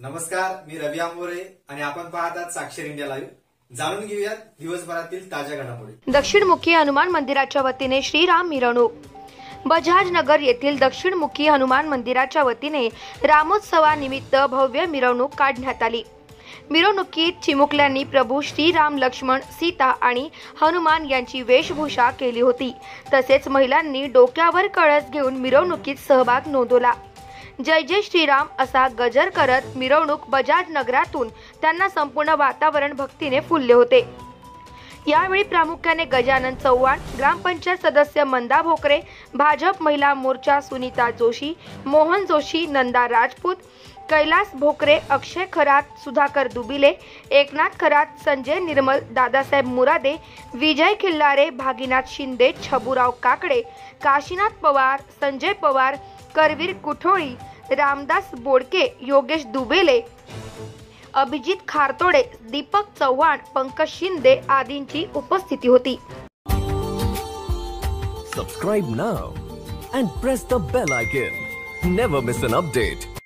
नमस्कार मी रवी आंबोरे आणि आपण पाहतात साक्षर इंडिया लाईव्ह. जाणून घेऊयात दिवसभरातील ताज्या घडामोडी. दक्षिणमुखी हनुमान मंदिराच्या वतीने श्रीराम मिरवणूक. बजाज नगर येथील दक्षिणमुखी हनुमान मंदिराच्या वतीने रामोत्सवानिमित्त भव्य मिरवणूक काढण्यात आली. मिरवणुकीत चिमुकल्यांनी प्रभू श्रीराम लक्ष्मण सीता आणि हनुमान यांची वेशभूषा केली होती. तसेच महिलांनी डोक्यावर कळस घेऊन मिरवणुकीत सहभाग नोंदवला. जय जय श्रीराम असा गजर करत मिरवणूक बजाज नगरातून त्यांना संपूर्ण वातावरण भक्तीने फुलले होते. यावेळी प्रामुख्याने गजानन चव्हाण ग्रामपंचायत सदस्य मंदा भोकरे भाजप महिला मोर्चा सुनीता जोशी मोहन जोशी नंदा राजपूत कैलास भोकरे अक्षय खरात सुधाकर दुबिले एकनाथ खरात संजय निर्मल दादासाहेब मुरादे विजय खिल्लारे भागीनाथ शिंदे छबुराव काकडे काशीनाथ पवार संजय पवार करवीर कुठोळी रामदास बोडके योगेश दुबेले अभिजित खारतोडे दीपक चव्हाण पंकज शिंदे आदींची उपस्थिती होती. Subscribe now and press the bell icon never miss an update